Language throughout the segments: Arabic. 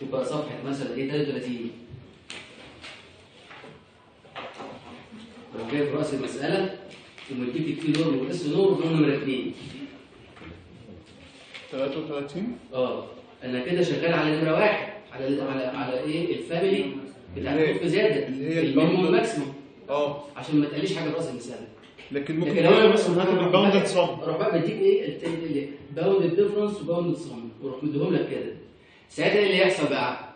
تبقى صفحة مثلا إيه؟ 33 لو جاي في رأس المسألة ومديك ال T-norm وال S-norm هم نمرة اثنين 33 آه. أنا كده شغال على نمرة واحد على على على إيه؟ ال family بتاع اللي هي ال minimum ال bounded. وال maximum آه. عشان ما تقليش حاجة في رأس المسألة. لكن ممكن لكن لو أنا مثلا هات ال bounded sum. أروح بقى بديك إيه؟ bounded difference و bounded sum وأروح مديهم لك كده. ساعتها إيه اللي يحصل بقى؟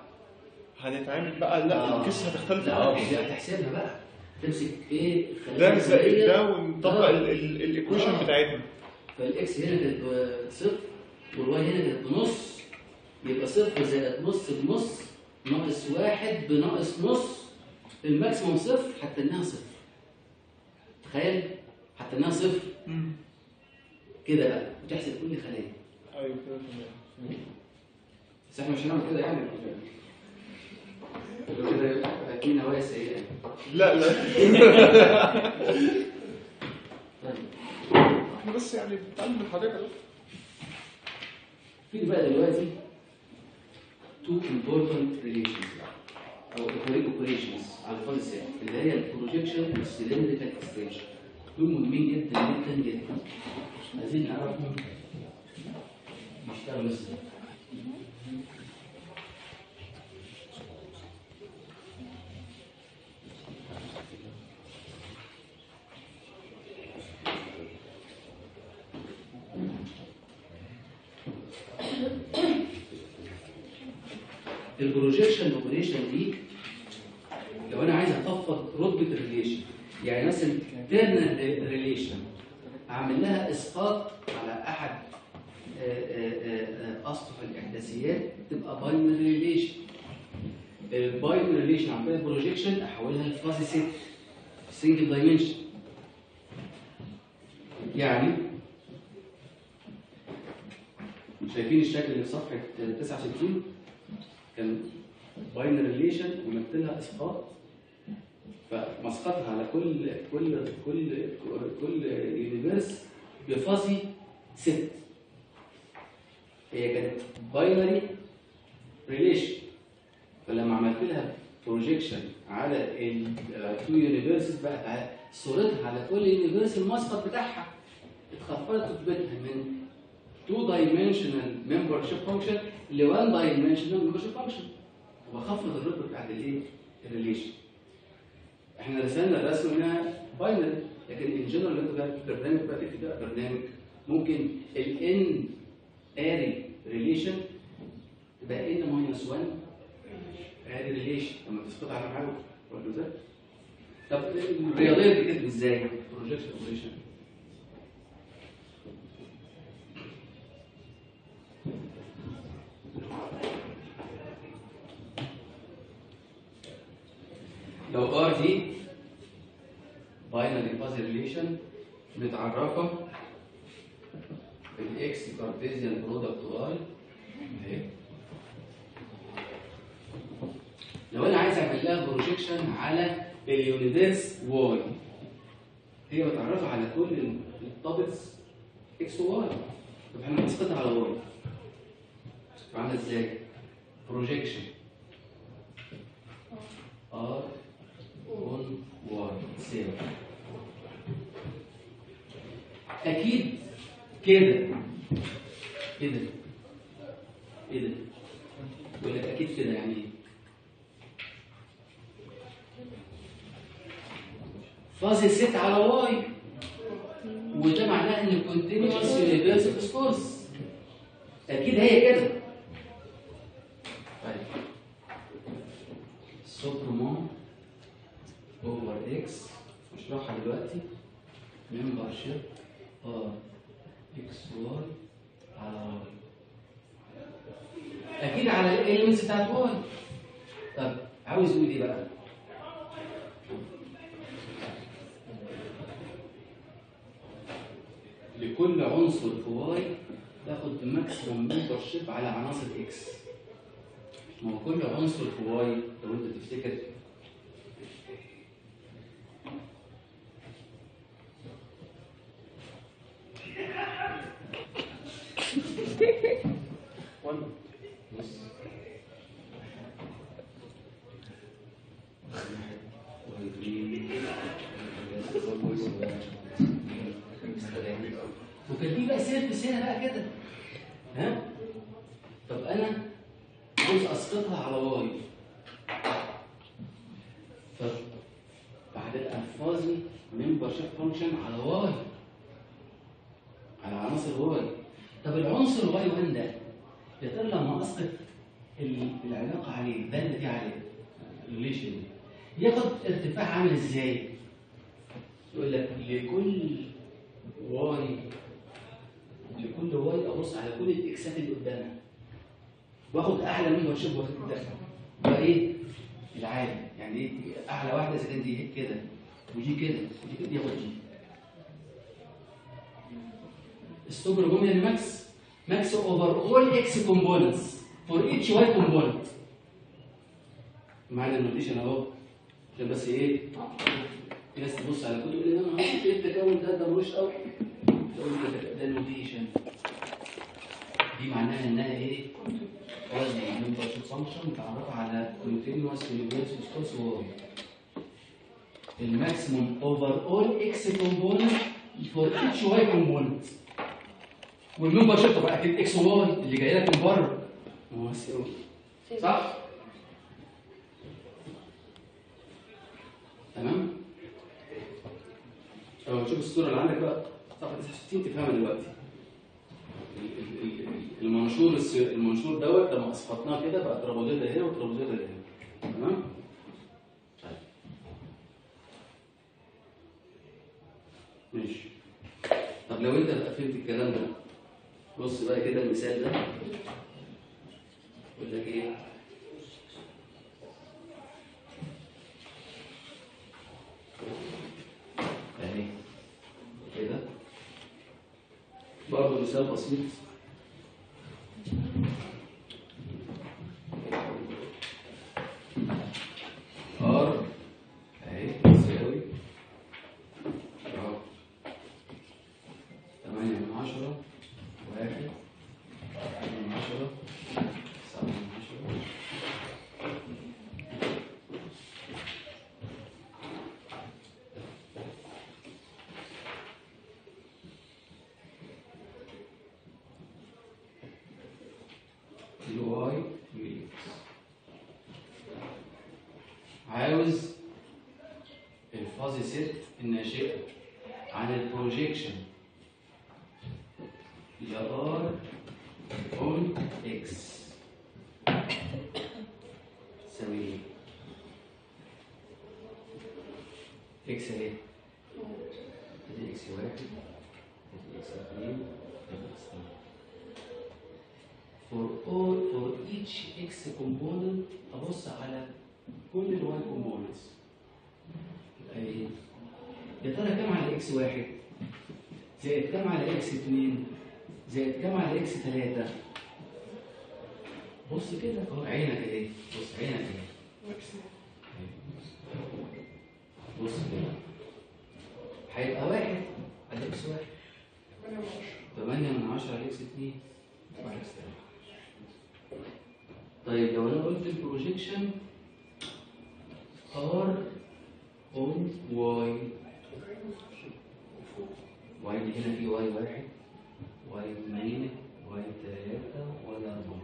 هنتعامل بقى لا آه. ال case هتختلف. دي هتحسبها بقى. تمسك إيه؟ ده زائد ده ونطبق. ال equation آه. بتاعتنا. فال X هنا كانت بصفر وال Y هنا كانت بنص. يبقى صفر زائد نص بنص ناقص واحد بناقص نص. ال maximum صفر حتى إنها صفر. تخيل؟ حتى إنها صفر. كده بقى. وتحسب كل خليه أيوه كده تمام. بس إحنا مش هنعمل كده يعني. لو كده في نوايا سيئه لا لا. طيب. إحنا بس يعني بنتعلم من حضرتك. في بقى دلوقتي two important relations أو operations على ال fuzzy sets اللي هي ال projection وال cylindrical extension دول مهمين جدا جدا جدا. عايزين نعرفهم. بيشتغلوا إزاي ال projection operation دي لو أنا عايز اخفض رتبه ال relation يعني مثلا ternary relation اعمل لها اسقاط على احد آه، آه، آه، اسطح الاحداثيات تبقى binary relation ال binary relation عن طريق ال projection احولها ل fuzzy set single dimension يعني شايفين الشكل اللي في صفحة 69 كان binary relation وجبت لها إسقاط. فمسقطها على كل كل كل كل universe ب fuzzy set. هي كانت binary relation فلما عملت لها projection على ال two universes بقى صورتها على كل universe المسقط بتاعها. اتخفضت رتبتها من 2 dimensional membership function ل 1 dimensional membership function. وبخفض الرتبه بتاعت الإيه؟ ال relation إحنا رسمنا الرسم انها binary لكن in general أنت بقى برنامج بقى تكتب برنامج ممكن ال n-ary relation تبقى n minus 1 ary relation لما تسقط على معاه ولا إزاي؟ طب الرياضيه بتكتب إزاي؟ projection operation لو R دي binary fuzzy relation متعرفة بال X Cartesian product Y اهي لو أنا عايز أعمل لها بروجيكشن على اليونيفرس واي هي متعرفه على كل التوبكس إكس وواي طب إحنا بنسقطها على واي؟ عاملة إزاي؟ بروجيكشن ار اون واي سيرو أكيد كده. كده كده يقول لك أكيد كده يعني إيه؟ fuzzy set على Y وده معناه in ال continuous universe of discourse أكيد هي كده طيب supremum over X نشرحها دلوقتي membership R membership على عناصر X ما هو كل عنصر في Y لو انت تفتكر. وكان في بقى surface هنا بقى كده. ها؟ طب أنا عاوز أسقطها على Y. بعد ال fuzzy membership function على Y. على عناصر Y. طب العنصر Y 1 ده؟ يا ترى لما أسقط ال- العلاقة عليه الداله دي عليه ال relation ياخد ارتفاع عامل إزاي؟ يقول لك لكل Y لكل Y أبص على كل ال X ات اللي قدامها واخد اعلى membership واخد ده هو إيه؟ العالي يعني إيه؟ اعلى واحدة كانت دي كده. ودي كده. ودي كده. ياخد دي رجوم يعني max max over all X components for each Y component معانا ال notation أهو. عشان بس إيه؟ في ناس تبص على كتب يقول لي أنا التكون ده ده ملوش قوي ال notation دي معناها إنها إيه؟ membership function متعرفه على continuous universe of discourse Y ال maximum over all X component for each Y component وال membership طبعا أكيد X Y اللي جاي لك من بره. صح؟ تمام؟ لو نشوف الصورة اللي عندك بقى صفحة 69 تفهمها دلوقتي. ال- ال- ال- المنشور المنشور دوت لما أسقطناه كده بقى ترابوزيتا هنا وترابوزيتا هنا. تمام؟ طيب. ماشي. طب لو أنت فهمت الكلام ده بص بقى كده المثال ده يقول لك إيه؟ اهي كده برضه مثال بسيط ار اهي تساوي ار 8 من 10 واحد من 10 7 من 10 الواي إكس عاوز ال fuzzy set الناشئة عن ال projection ل R on X تساوي إيه؟ X اهي. ادي X واحد. ادي X اثنين. ادي X ثلاثة for all for each x component أبص على كل ال y components يبقى؟ يا ترى كام على x واحد؟ زائد كام على x اتنين؟ زائد كام على x تلاتة؟ بص كده أهو عينك أهي بص عينك أهي بص كده هيبقى واحد على x واحد 8 من 10 على x 2 على x 3 طيب لو أنا قلت ال projection R on Y Y دي هنا في y واحد y اثنين y ثلاثة y أربعة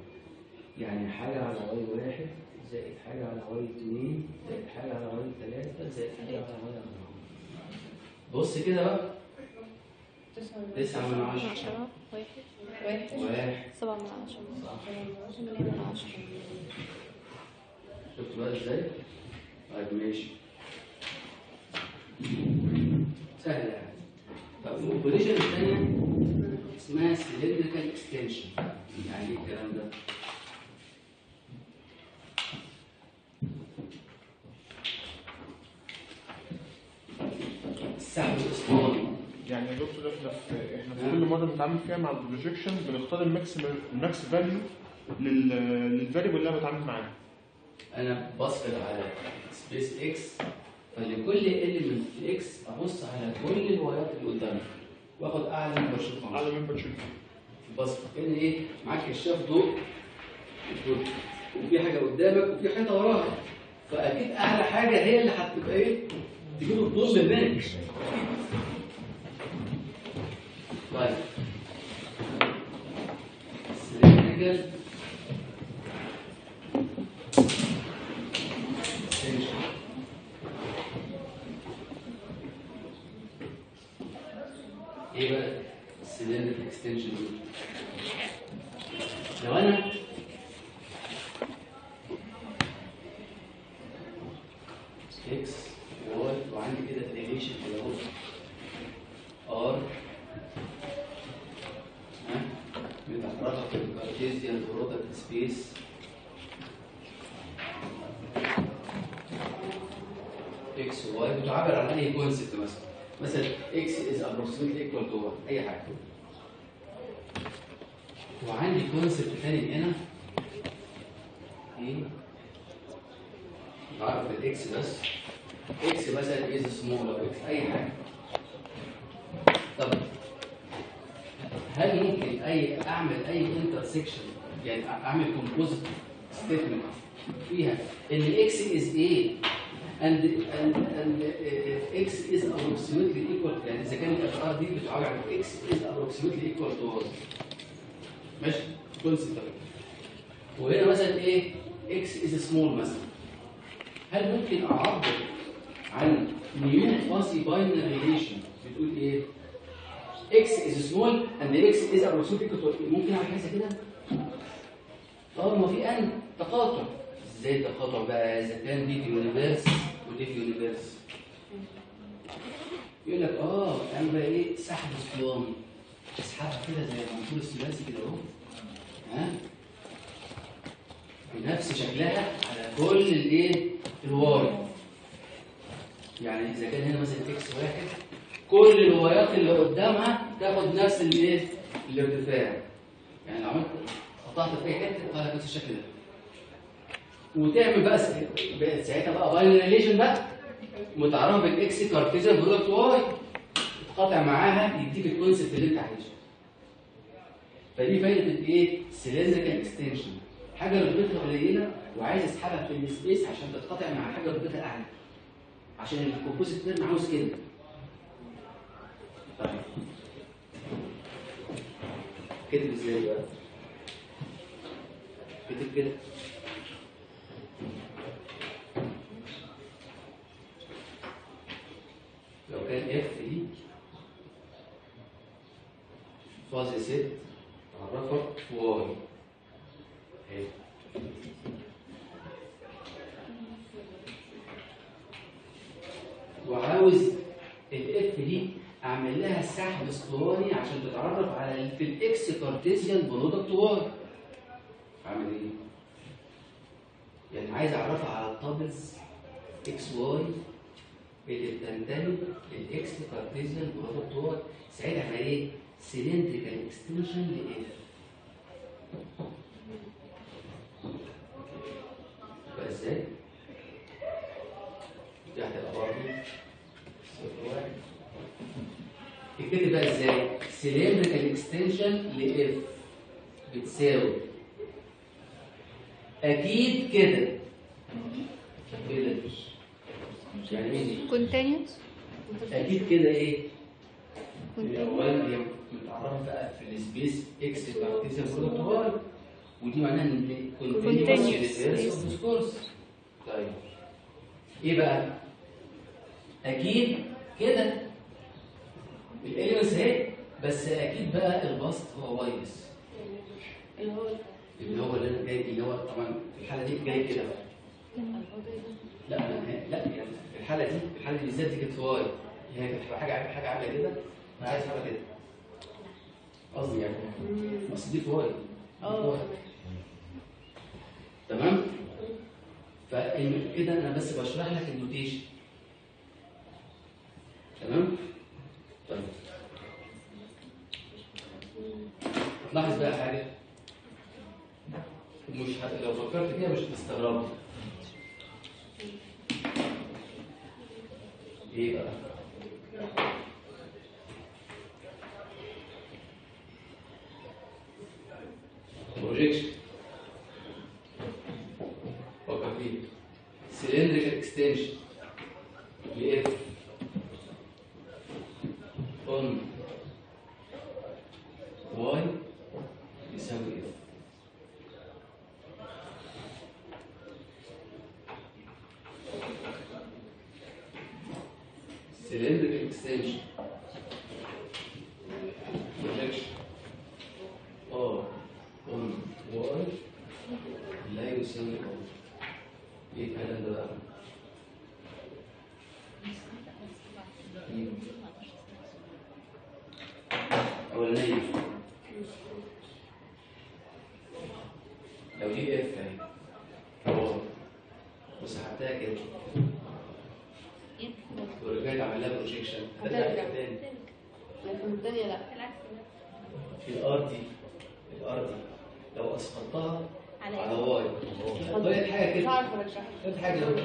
يعني حاجة على y واحد زائد حاجة على y اثنين زائد حاجة على y ثلاثة زائد حاجة على y أربعة. بص كده بقى. تسعة من عشرة. واحد. واحد سبعة من عشرة. صح. ثمانية من عشرة شفت بقى إزاي؟ طيب ماشي سهل يعني طب ال operation الثانية اسمها cylindrical extension يعني إيه الكلام ده؟ السحب الإسطواني. يعني يا دكتور إحنا في إحنا في كل مرة بنتعامل فيها مع ال projection بنختار ال max ال max value لل لل variable اللي أنا بتعامل معاه. أنا بسقط على space X فلكل element في X أبص على كل الوايات اللي قدامي وآخد أعلى من بشوف على membership بسقط كأن إيه؟ معاك كشاف ضوء. وفي حاجة قدامك وفي حيطه وراها. فأكيد أعلى حاجة هي اللي هتبقى إيه؟ تجيب الضوء من هناك. طيب. cylindrical إيه بقى ال cylindrical extension لو أنا X Y وعندي كده relation كده اهو R ها متعرفة في ال Cartesian product space X و Y بتعبر عن اي concept مثلا مثلا x is approximately equal to 1 اي حاجة وعندي concept تاني هنا إيه بعرف الاكس بس إكس مثلا از سمول أو إكس اي حاجة طب هل ممكن اي اعمل اي intersection يعني أعمل composite statement فيها. إن ال x is إيه and and and uh, x is approximately equal يعني إذا كانت F R دي بتعبر عن x is approximately equal to 1 ماشي؟ concept وهنا مثلا إيه؟ X is small مثلا. هل ممكن أعبر عن new fuzzy binary relation بتقول إيه؟ X is small and x is approximately equal to ممكن أعمل حاجة كده؟ آه ما في ان تقاطع. إزاي التقاطع بقى؟ إذا كان دي universe ودي universe يقول لك آه اعمل بقى إيه؟ سحب اسطواني تسحبها كده زي المنظور الثلاثي كده أهو. ها؟ بنفس شكلها على كل الإيه؟ ال Y. يعني إذا كان هنا مثلا x واحد كل الوايات اللي قدامها تاخد نفس الإيه؟ الارتفاع. يعني لو عملت قطعت تطلع لك نفس الشكل ده. وتعمل بقى ساعتها بقى binary relation بقى. متعرفة بال X Cartesian product Y تقاطع معاها يديك ال concept اللي انت عايزه. فدي فايدة الايه cylindrical extension حاجة رتبتها قليلة وعايز اسحبها في ال space عشان تتقاطع مع حاجة رتبتها أعلى. عشان ال composite term عاوز كده. طيب. كتب إزاي بقى؟ كتب كده. لو كان F دي fuzzy set عرفك Y. وعاوز ال F دي أعمل لها سحب إسطواني عشان تتعرف على في ال X Cartesian product Y. اعمل إيه؟ يعني عايز اعرفها على ال tuples x y اللي بتنتمي لل X Cartesian product Y ساعتها إحنا إيه؟ cylindrical extension ل F يبقى إزاي؟ دي هتبقى صفر واحد اكتب بقى إزاي؟ cylindrical extension لاف بتساوي أكيد كده. كده يعني إيه؟ دي؟ كونتينيوس أكيد كده إيه؟ الأول متعرفه بقى في السبيس إكس كارتيزيان برودكت واي ودي معناها إن كونتينيوس. ريفيرس اوف طيب. إيه بقى؟ أكيد كده. الاليمنتس اهي بس أكيد بقى البسط هو وايلس اللي هو اللي هو اللي أنا جاي اللي هو طبعا في الحالة دي جاي كده. بقى لا لا لا يعني في الحالة دي في الحالة دي بالذات دي كانت واي هي كانت حاجة حاجة عاملة كده. أنا عايز حاجة كده. قصدي يعني بس دي في واي آه. تمام؟ كده أنا بس بشرح لك النوتيشن. تمام؟ طيب. هتلاحظ بقى حاجة؟ مش. لو فكرت فيها مش هتستغربها إيه بقى؟ بروجيكشن فكر اكستنشن till end the extension. طلعت حاجة كده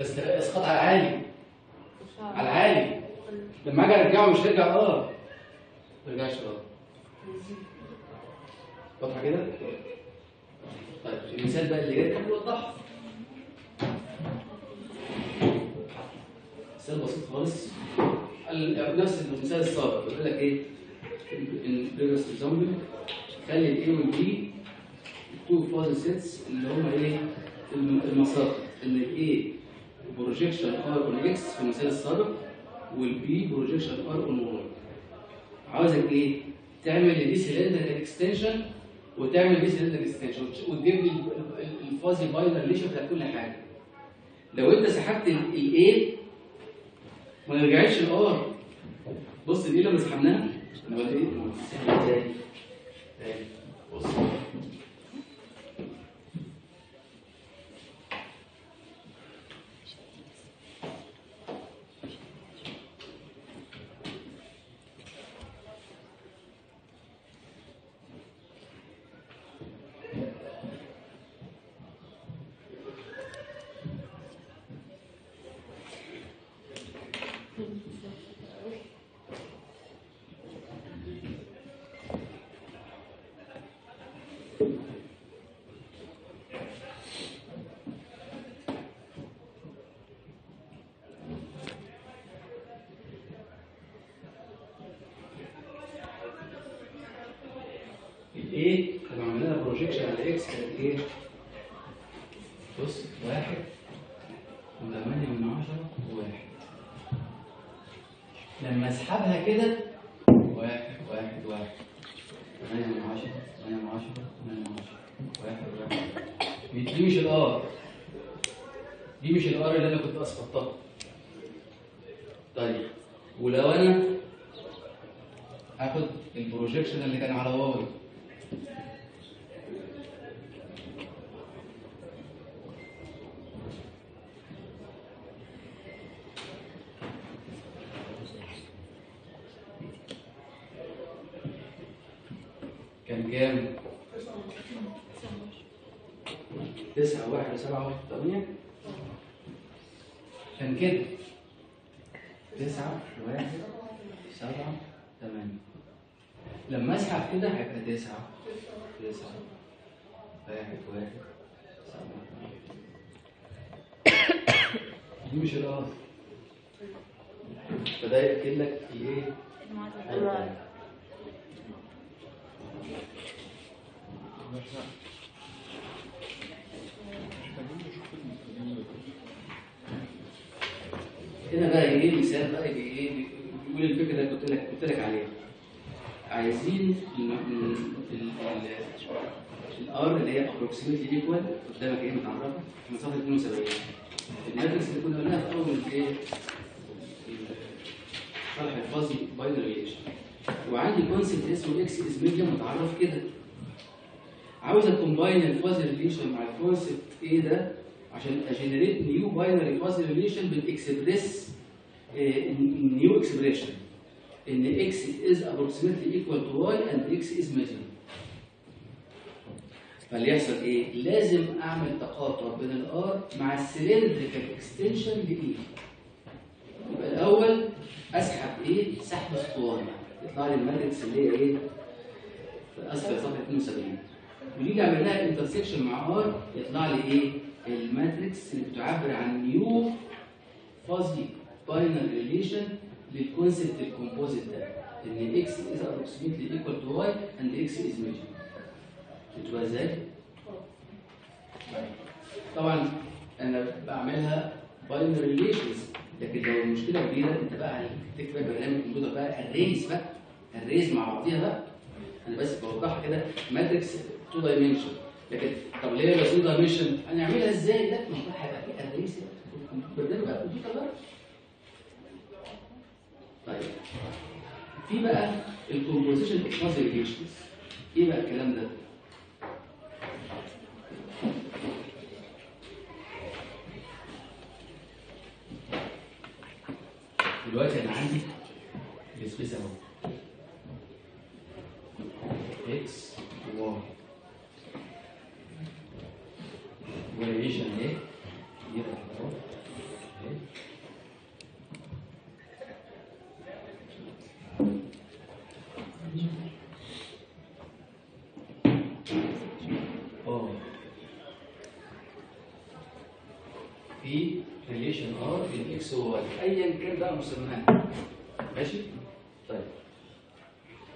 بس اسقاط على عالي مش على عارفة عالي لما أجي أرجعه مش هيرجع R ما يرجعش R واضحة كده؟ طيب المثال بقى اللي جاي. بيوضحها مثال بسيط خالص. ال- نفس المثال السابق. بيقول لك إيه؟ previous example خلي ال A وال B two fuzzy sets اللي هم إيه؟ الم- المساقط ان ال A projection R on x في المثال السابق وال B projection R on y عاوزك إيه؟ تعمل دي cylinder extension وتعمل دي cylinder extension وتجيب لي ال- ال- ال fuzzy binary relation بتاع كل حاجة. لو أنت سحبت ال A ما يرجعش ال R بص دي لما سحبناها امال إيه؟ إزاي؟ بص ال A لما عملنا projection على x كانت إيه؟ بص واحد وثمانية من عشرة وواحد لما اسحبها كده واحد واحد واحد. ثمانية من عشرة ثمانية من عشرة ثمانية من عشرة. واحد واحد. دي مش ال R. دي مش ال R اللي أنا كنت أسقطتها. طيب ولو أنا هاخد ال projection اللي كان على y كان كام؟ تسعة واحد وسبعة واحد ثمانية كان كده تسعة واحد سبعة ثمانية لما اسحب كده هيبقى تسعة تسعة واحد واحد سبعة ثمانية دي مش الأصل فده يأكد لك الايه؟ المعادلة. هنا بقى إيه مثال بقى يجي إيه بيقول الفكرة اللي قلت لك قلت لك عليها عايزين ال R approximately equal قدامك إيه متعرفة؟ في مسافه 72 ال matrix اللي كنا قلناها في اول إيه؟ شرح ال fuzzy binary relation وعندي concept اسمه x is medium متعرف كده. عاوز ا combine ال fuzzy relation مع ال concept إيه ده؟ عشان ا generate new binary fuzzy relation بال express new expression إن x is approximately equal to y and x is medium. فاللي يحصل إيه؟ لازم أعمل تقاطع بين ال R مع ال cylindrical extension ل A؟ يبقى الأول أسحب إيه؟ سحب اسطواني يطلع لي ال matrix اللي هي إيه؟ في اسفل صفحه 72 ونيجي اعمل لها intersection مع R يطلع لي إيه؟ ال matrix اللي بتعبر عن new fuzzy binary relation لل concept ال composite ده إن x is approximately equal to y and x is medium بتبقى إزاي؟ طبعا أنا بعملها binary relations لكن لو المشكلة كبيرة أنت بقى تكتب بقى برنامج الكمبيوتر بقى ال arrays بقى ال arrays مع بعضيها بقى. أنا بس بوضحها كده matrix 2 dimension لكن طب ليه بس 2 dimension أنا اعملها إزاي ده؟ هيبقى في ال arrays برنامج بقى. الكمبيوتر بقى طيب. في بقى ال composition classifications إيه بقى الكلام ده؟ دلوقتي أنا عندي ال space أهو x y في relation اهي يبقى كده اهو اهي. آه في ريليشن ار بين إكس وواي ايا كان بقى مسماها ماشي؟ طيب.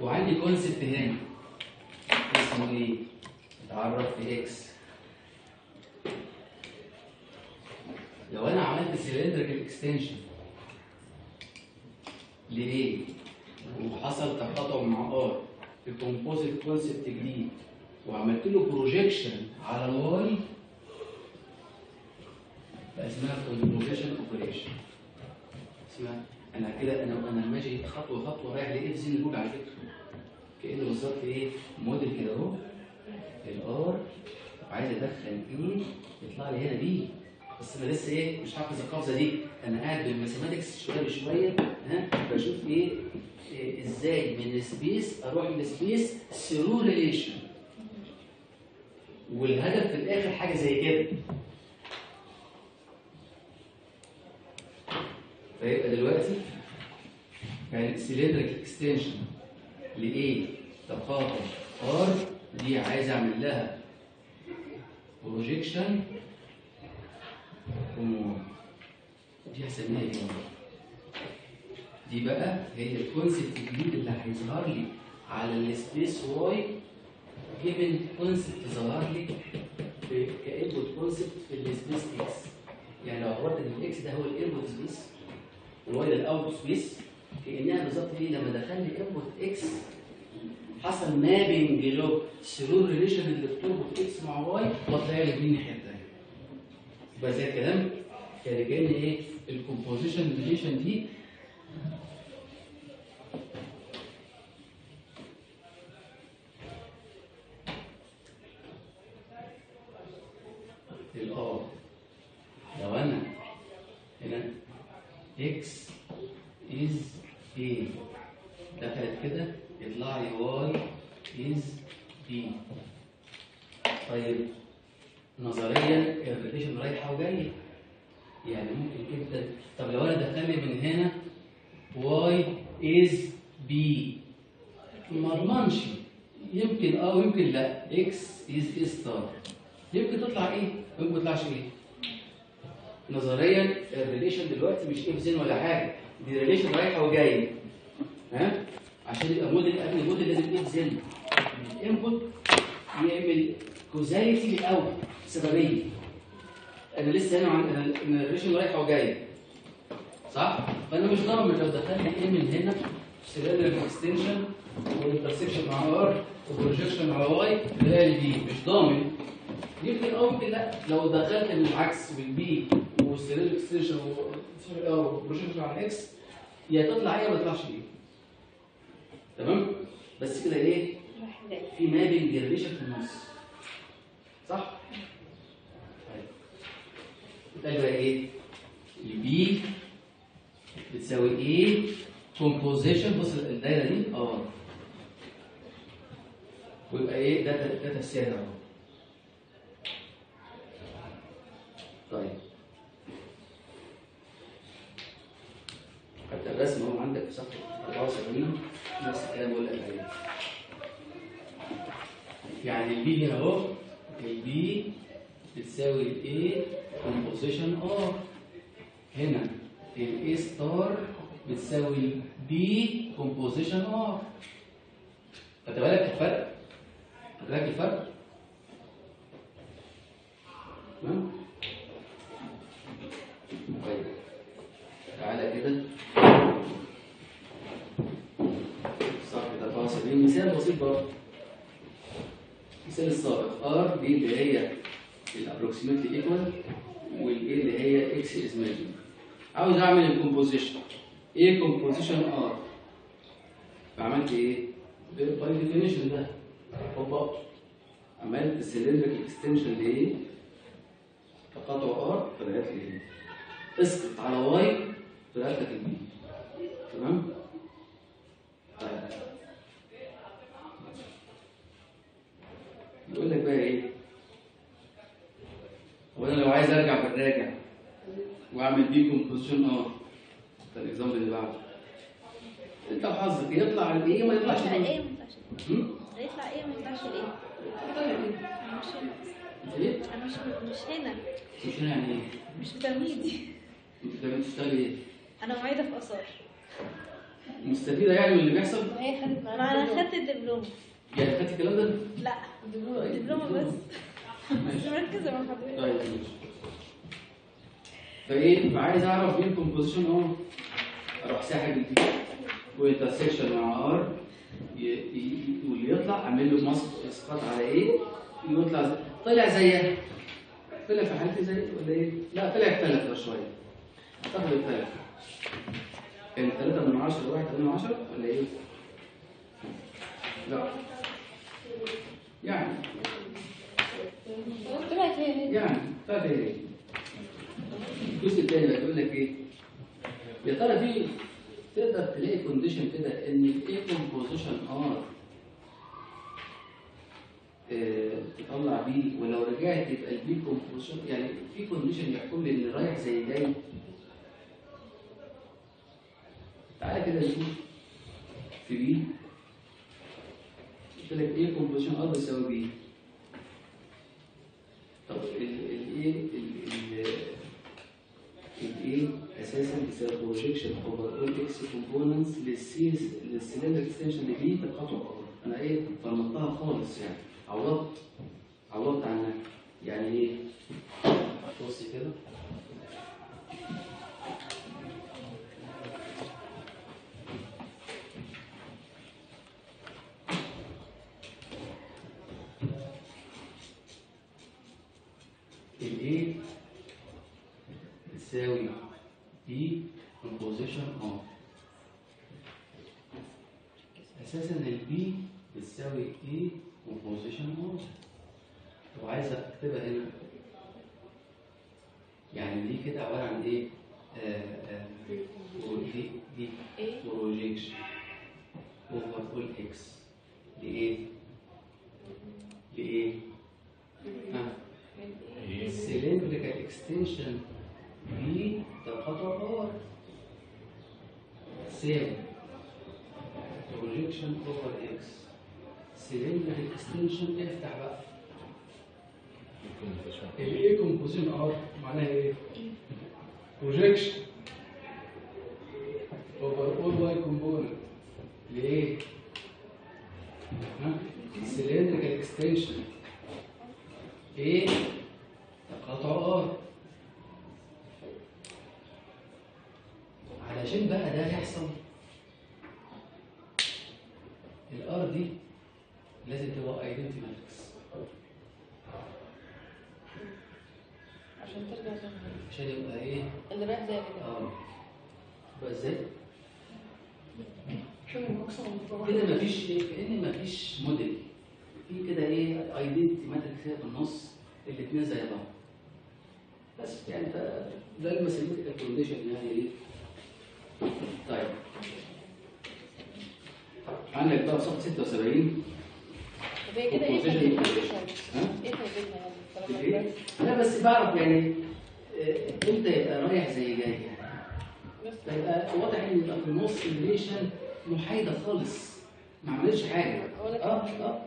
وعندي concept هنا اسمه إيه اتعرف في x لو أنا عملت cylindrical extension ل A وحصل تقاطع مع R في composite concept جديد وعملت له بروجيكشن على الواي بقى اسمها كونفوليوشن اوبريشن اسمها أنا كده أنا أنا ماشي خطوه خطوه رايح لايه في زين الجول على فكره كانه بالظبط إيه موديل كده اهو الار عايز ادخل إيه يطلع لي هنا بي أنا لسه إيه مش حافظ القفزة دي. أنا قاعد بالماثيماتكس شوية بشوية ها بشوف إيه, إيه إزاي من ال space أروح لل space through relation والهدف في الآخر حاجة زي كده. فيبقى دلوقتي كان cylindric extension ل A؟ تقاطع. R دي عايز أعمل لها projection دي هسميها إيه دي بقى هي ال concept الجديد اللي هيظهر لي على ال space Y given concept ظهر لي ك input concept في ال space X يعني لو اعتبرت إن الاكس ده هو الإنبوت سبيس والواي ده الاوت سبيس كأنها بالظبط إيه لما دخل لي input X حصل mapping له through relation اللي بتربط X مع Y وتلاقي الاثنين الثانية يبقى زي الكلام. يعني كان إيه؟ ال composition relation دي. ال R لو أنا هنا دخلت كده يطلع لي طيب نظريا ال relation رايحة وجاية. يعني ممكن جدا. طب لو أنا دخلني من هنا Y is B؟ ما أضمنش. يمكن آه ويمكن لا. X is A star. يمكن تطلع A؟ ويمكن ما تطلعش A. نظريا ال relation دلوقتي مش if then ولا حاجة. دي relation رايحة وجاية. ها؟ عشان يبقى موديل قبل موديل لازم if then ال input يعمل causality الأول سببيه أنا لسه هنا عن إن ال relation رايحه وجايه صح؟ فأنا مش ضامن لو دخلت A من هنا cylinder extension وال intersection مع R و projection مع Y بلاقي دي مش ضامن. يمكن آه يمكن لأ. لو دخلت من العكس بال B وال cylinder extension و projection على ال X يا تطلع A ولا تطلعش A تمام؟ بس كده إيه؟ جاي. في mapping relation في النص. صح؟ طيب يبقى إيه؟ ال B بتساوي A composition بص الدايرة دي آه ويبقى إيه؟ ده ده تفسيرها اهو طيب. بتساوي ال A composition R هنا. ال A ستار بتساوي B composition R خدت بالك الفرق؟ خدت بالك الفرق؟ تمام؟ طيب. تعالى كده. صح ده فاصل. مثال بسيط برضه. مثال السابق. R دي اللي هي ال approximately equal وال A اللي هي X is major عاوز اعمل ال composition A composition R فعملت إيه؟ by definition ده طبقته عملت ال cylindric extension ل A؟ تقاطع R طلعت لي؟ اسقط على Y طلعت لك ال B تمام؟ طيب يقول لك بقى إيه؟ هو أنا لو عايز ارجع بالراجع واعمل B composition R ده ال example اللي بعده انت وحظك يطلع ال A ما يطلعش يطلع ال- A ما يطلعش؟ يطلع A ما يطلعش A يطلع A؟ أنا مش إيه؟ مش مش هنا مش هنا يعني إيه؟ مش في تمهيدي انت بتشتغلي إيه؟ أنا معيده في اثار مستفيده يعني من اللي بيحصل؟ أنا خدت الدبلوم يعني خدت الكلام ده؟ لا دبلومه بس مش مركزه مع حضرتك طيب ماشي. فإيه فعايز أعرف min composition اهو أروح ساحب ال B و intersection مع R واللي يطلع أعمل له max اسقاط على إيه يطلع زي. طلع زيها. طلع في حالتي زي ولا إيه؟ لا طلع اختلف شوية. اعتقد اختلف كان 3 من 10 1 8 من 10 ولا إيه؟ لا. يعني طلعت هي هي يعني؟ الجزء الثاني بقى بيقول لك إيه؟ يا ترى في تقدر تلاقي condition كده إن ال A composition R تطلع B ولو رجعت يبقى ال B composition يعني في condition يحكم لي إن رايح زي جاي تعالى كده نشوف في B قلت لك A composition R بيساوي B ال A ال A أساسا بيساوي projection over all X components للسيز لل cylinder extension دي تقاطع أنا إيه فرمتها خالص يعني. عوضت عوضت عنها يعني إيه؟ بص كده ال A بتساوي B composition of أساسا ال B بتساوي A composition of طب عايز أكتبها هنا. يعني دي كده عبارة عن إيه؟ آه آه دي دي projection over all X لايه لايه ها؟ Cylindrical extension. B. تقاطع R ساوي projection over x. cylindrical extension افتح بقى ال A composition R معناها إيه؟ over all y component لايه؟ ها؟ cylindrical extension A؟ تقاطع R علشان بقى ده يحصل ال R دي لازم تبقى identity matrix عشان ترجع زي هي. عشان يبقى إيه؟ اللي رايح زي كده آه. يبقى إزاي؟ كده مفيش إيه كأن مفيش موديل في كده إيه؟ identity matrix كده في النص الاثنين زي بعض. بس يعني ده ده ال mathematical condition يعني إيه. طيب. عندك بقى صفحة 76 كده إيه؟ إيه؟ لا بس بعرف يعني إمتى يبقى رايح زي جاي بس فيبقى واضح ان يبقى في النص ال relation محايده خالص ما عملتش حاجة آه آه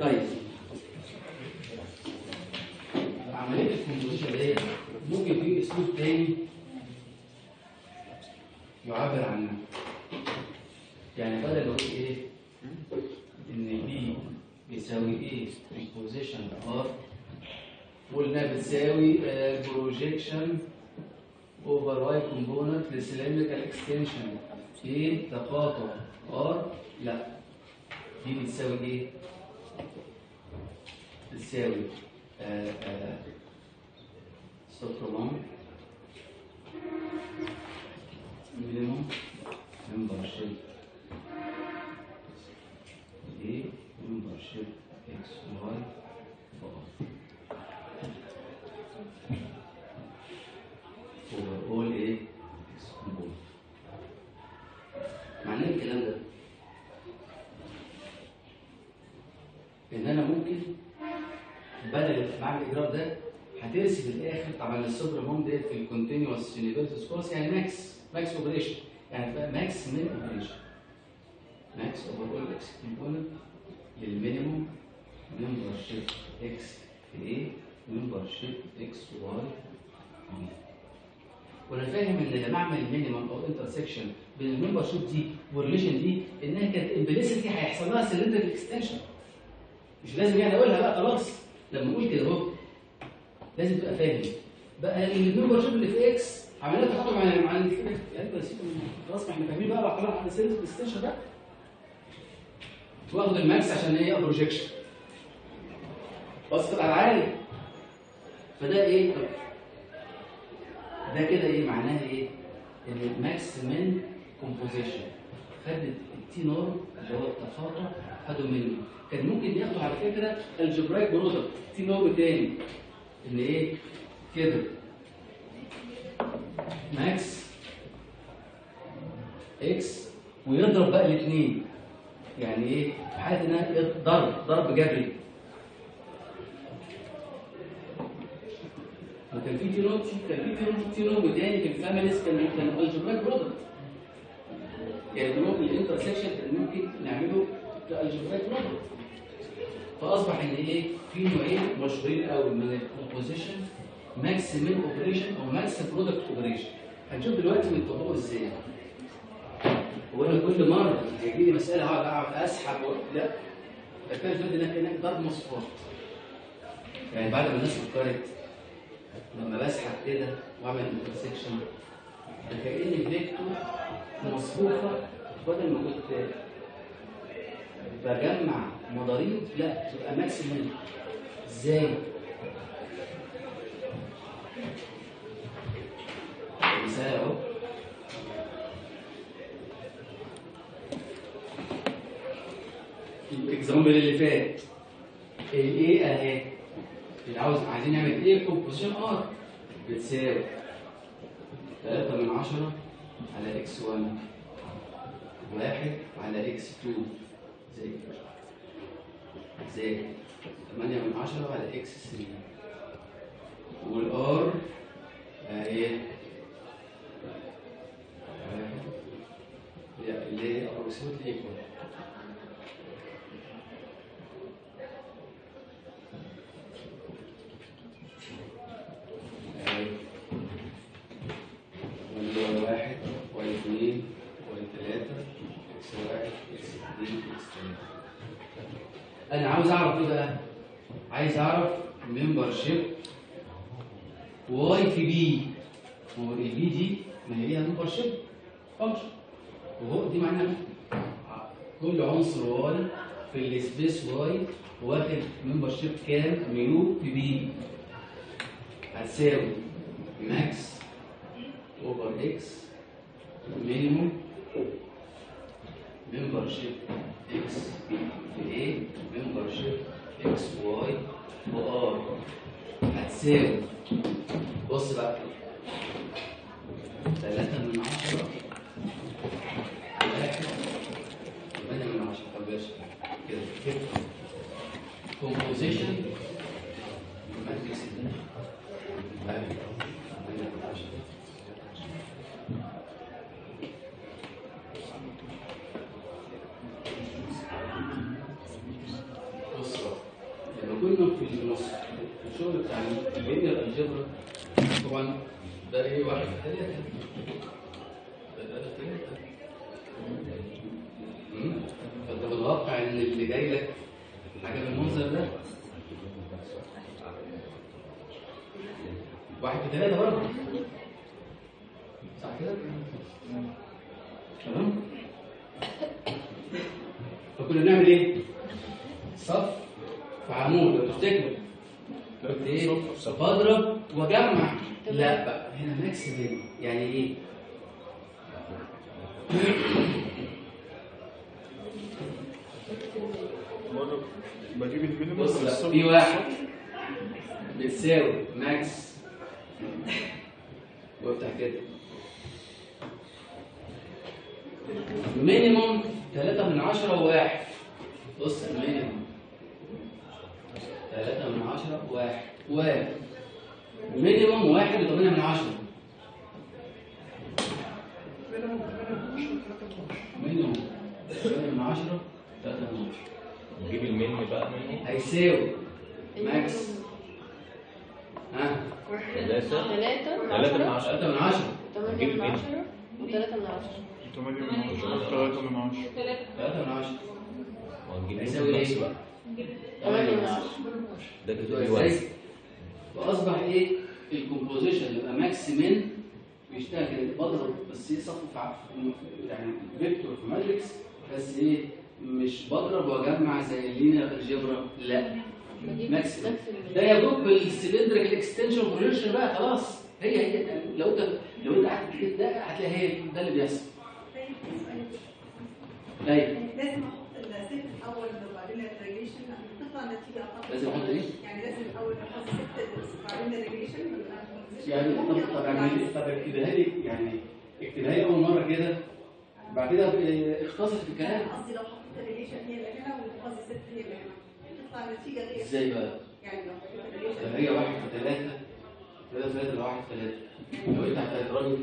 طيب عمليه ال composition ديت ممكن في اسلوب تاني يعبر عنها يعني بدل ما أقول إيه إن B بيساوي A composition R قلنا بتساوي projection over Y component ل cylindrical extension A تقاطع ار لا. دي بتساوي إيه؟ بتساوي آه آه سطرمان مينيموم membership إيه membership واي فقط overall إيه exclude معناه إيه الكلام ده إن أنا ممكن بدل ما اعمل الاجراء ده هترسم الآخر طبعا السوبر هوم ديت في الكونتينوس يونيفرسال كورس يعني ماكس ماكس اوبريشن يعني ماكس من اوبريشن ماكس اوفر إكس كومبوننت للمينيموم ممبر شيب X في A membership X Y B وأنا فاهم ان لما اعمل minimum أو intersection بين ال membership دي وال relation دي انها كانت implicitly هيحصل لها cylinder extension مش لازم يعني اقولها بقى خلاص لما أقول كده اهو لازم تبقى فاهم بقى ال membership اللي في X عمليه تقاطع مع مع يعني بس خلاص ما إحنا فاهمين بقى على cylindrical extension ده واخد ال max عشان هي projection بص على العالي فده إيه؟ ده كده إيه؟ معناها إيه؟ إن ال max min composition خد ال T norm اللي هو التقاطع خده منه. كان ممكن ياخدوا على فكرة ال algebraic product T norm تاني. إن إيه؟ كده. max X ويضرب بقى الاثنين يعني إيه؟ في حاله انها ضرب ضرب جبري وكان في تيرو كان في تيرو تيرو تاني في الفاميليز كان كان ال algebraic product يعني كان ممكن ال intersection كان ممكن نعمله ك algebraic product فأصبح إن إيه؟ في نوعين مشهورين قوي من ال composition max min operation أو max product operation هنشوف دلوقتي بيطبقوا إزاي. هو أنا كل مرة يجي لي مسألة هقعد أقعد أسحب. لا ده الفرد ده كانك ضرب مصفوفات يعني بعد ما الناس فكرت لما بسحب كده وأعمل intersection كأن vector مصفوفة بدل ما كنت بجمع مضاريب لا تبقى maximum إزاي؟ مثال أهو ال example اللي فات. ال A اهي اللي عاوز عايزين نعمل إيه؟ composition R بتساوي 3 من 10 على X 1 واحد على X 2 زي زائد 8 من 10 على X 3 وال R اهي اللي هي approximately equal اهي واللي هو واحد واثنين وثلاثة إكس واحد إكس اثنين إكس ثلاثة أنا عاوز أعرف إيه بقى عايز أعرف membership Y في B هو ال B دي ما هي ليها membership function وهو دي معناها كل عنصر Y في ال space Y واخد membership كام؟ mu في B هتساوي max over X minimum membership. x في A membership x y و r هتساوي بص بقى 3 من 10 واحد 8 من 10 طب ماشي كده كده composition matrix ده واحد 8 من 10 بص بقى لما كنا في النص في الشغل بتاع اللينير الجبر. طبعا ده إيه واحد؟ ثلاثة ده مم. فأنت متوقع إن اللي جاي لك حاجة بالمنظر ده؟ واحد في ثلاثة برضه. صح كده؟ تمام. فكنا بنعمل إيه؟ صف في عمود. لو تفتكروا إيه؟ بضرب وأجمع. لا بقى هنا max min. يعني إيه؟ بجيب ال minimum بص في واحد بتساوي max. وافتح كده. minimum 3 من 10 وواحد. بص minimum 3 من 10 وواحد واحد. minimum واحد و8 من 10 minimum 8 من 10 3 من 10 نجيب ال min بقى هيساوي max ها؟ ثلاثة. ثلاثة. ثلاثة من عشرة. 3 من 10 تمانية نجيب من ال min. عشرة وثلاثة من عشرة. تمانية من عشرة تلاتة من عشرة. 3 من 10 ونجيب هيساوي إيه؟ بقى. تمانية من عشرة ده كده إزاي؟ فأصبح إيه؟ ال composition يبقى max min بيشتغل كده. بضرب بس إيه؟ صف في عف- يعني vector في matrix بس إيه؟ مش بضرب وأجمع زي ال linear algebra لا. max ده يا دوب بال cylindrical extension projection بقى خلاص. هي هي. لو أنت لو أنت قعدت كده ده هتلاقي هي. ده اللي بيحصل. أيوه لازم أحط ال set الأول وبعدين ال relation تطلع نتيجه أقل لازم أحط إيه؟ يعني لازم الأول أحط set ال relation يعني طب طب يعني طب اكتبها لي يعني اكتبها لي أول مرة كده. بعد كده اختصر في الكلام. قصدي لو حطيت ال relation هي اللي هنا والقصدي set هي اللي هنا. تطلع نتيجة غير. إزاي بقى؟ يعني لو حطيت طب الريجريشن هي واحد في ثلاثة ثلاثة لواحد في ثلاثة لو انت هتضربي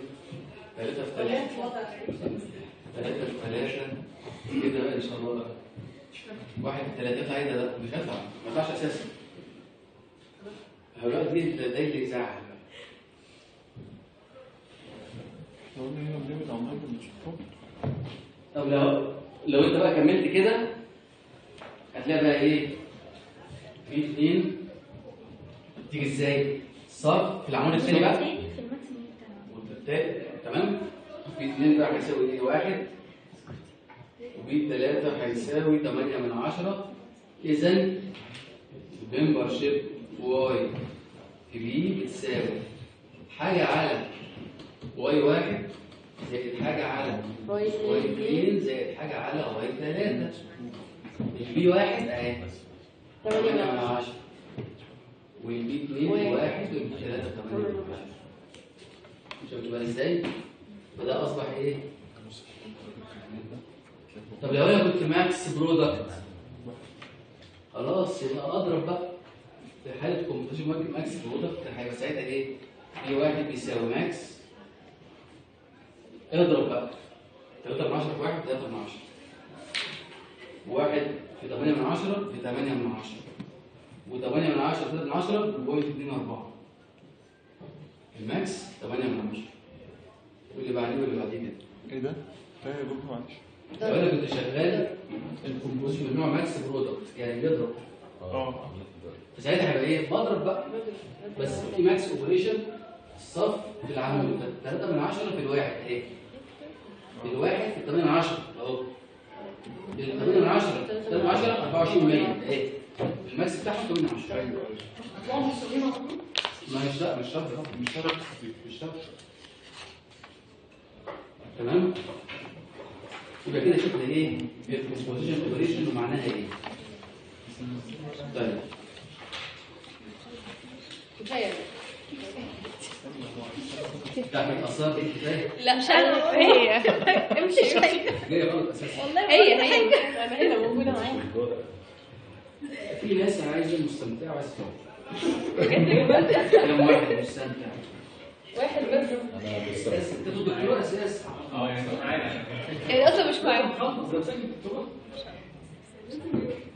ثلاثة في الريجريشن ثلاثة في ثلاثة كده بقى إن شاء الله بقى. واحد ثلاثة عايزة ده مش هينفع ما ينفعش أساسا. هؤلاء دي ده ده اللي يزعل. طب لو لو انت بقى كملت كده هتلاقي بقى إيه؟ في اثنين تيجي إزاي؟ صف في العمود الثاني بقى. في تمام؟ في اثنين بقى هيساوي إيه؟ واحد. وفي ثلاثة هيساوي 8 من 10 اذا ال membership y في B بتساوي حاجة على y واحد زائد حاجة على y y اتنين. اثنين زائد حاجة على y ثلاثة ال B واحد اهي تمانية 8 من من عشرة 10 وال B 2 واحد. واحد وال B 3 8 من 10 شفت بقى إزاي؟ فده أصبح إيه؟ طب لو أنا كنت max product خلاص يبقى أضرب بقى في حالة composition. max product هيبقى ساعتها إيه؟ في واحد بيساوي max اضرب بقى. 3 من 10 في 1 3 من 10 واحد في 8 من 10 في 8 من 10 و8 من 10 3 من 10 point 2 4 ال max 8 من 10 واللي بعديه واللي بعديه كده. إيه ده؟ ده يا دكتور معلش. لو أنا كنت شغال ال composition من نوع max product يعني بيضرب آه. فساعتها هيبقى إيه؟ بضرب بقى بس في max operation الصف في العمود. 3 من 10 في الواحد اهي. في الواحد في 8 من 10 اهو. ال 8 من 10 3 من 10 24 100 اهي. ال max بتاعهم 8 من 10 أيوه ما مش لا مش شرط. مش شرط مش شرط. تمام؟ يبقى كده شفنا إيه؟ ال composition operation ومعناها إيه؟ طيب. كفاية. بتاعت الاثار دي كفاية. لا مش عارفة. هي امشي جاية غلط أساسا. والله هي- هي. أنا هنا موجودة معاك في ناس عايزة مستمتعة وعايزة تقعد. كلام واحد مستمتع واحد بس. بس بس أنت دكتور أساس. الاصل مش معايا حافظ ده مسجل دكتوراه.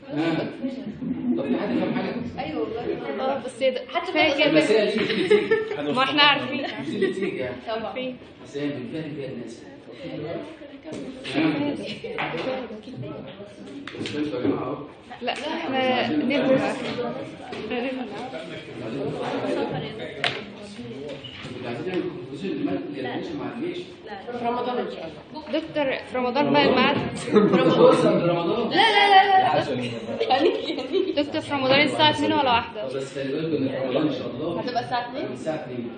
ها طب في حد فاهم حاجة؟ أيوه والله. آه بس حتى فاكر ما إحنا عارفين. مش يعني. طبعا. بنفهم فيها الناس. لا إحنا في رمضان ان شاء الله دكتور في رمضان بقى الميعاد رمضان لا لا لا لا دكتور في رمضان الساعة 2 ولا واحدة؟ بس خلي بالكم ان رمضان إن شاء الله. هتبقى الساعة 2 من الساعة 2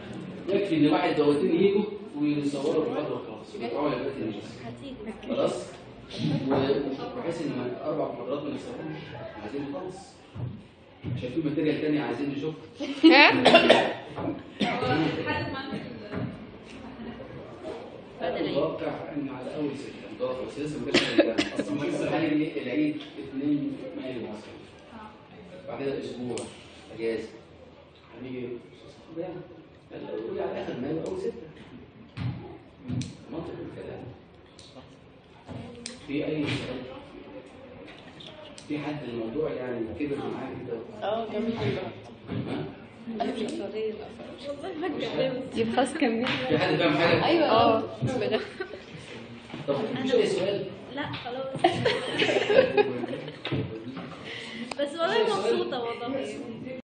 يكفي إن واحد دوتين يجوا. ويصوروا المحاضره وخلاص. ويرجعوا لبيت الناس هتيجي خلاص؟ وبحيث إن أربع محاضرات ما نصورهمش عايزين نخلص. عشان في ماتيريال تاني عايزين نشوف. ها؟ متوقع إن على أول سنه متوقع بس لسه ما جاش. أصلا لسه العيد العيد 2 مايو مثلا. بعد كده أسبوع أجازة. هنيجي. يعني على آخر مايو أول سته منطق الكلام. في أي سؤال؟ في حد الموضوع يعني كبر معاه كده؟ آه جميل. مش والله ما خلاص كمل. في حد فاهم حاجة؟ أيوه. آه. طب أي سؤال؟ لا خلاص. بس والله مبسوطة والله.